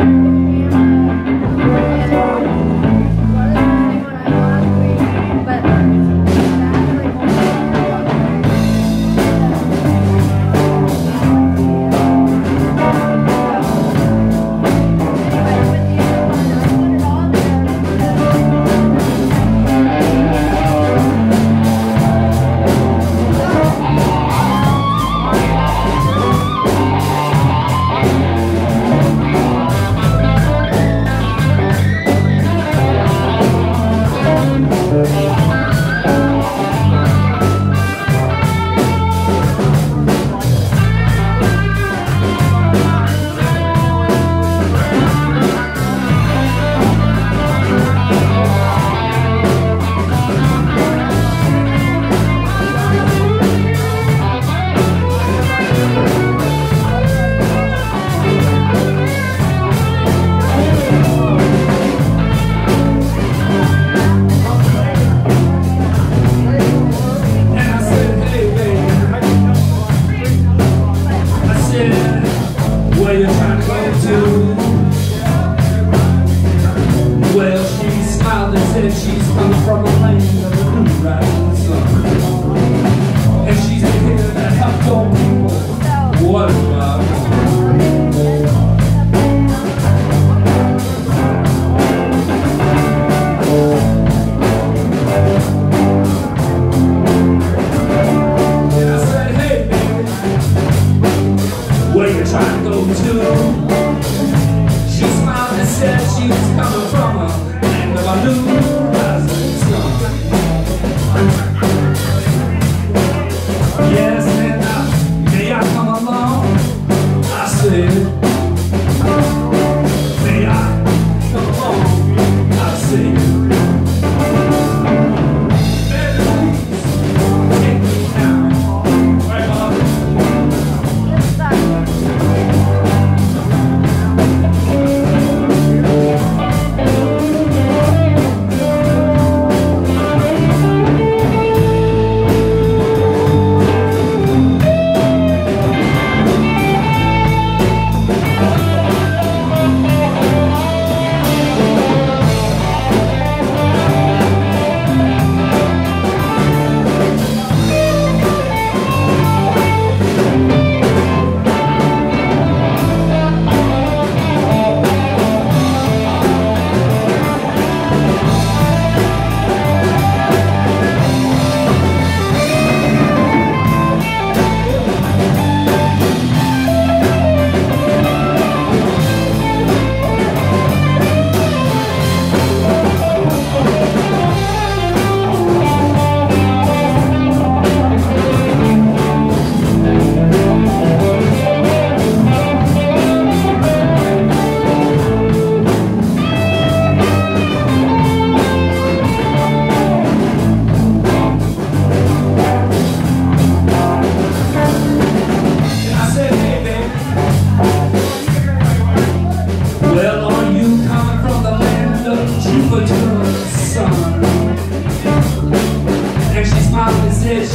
She smiled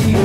you.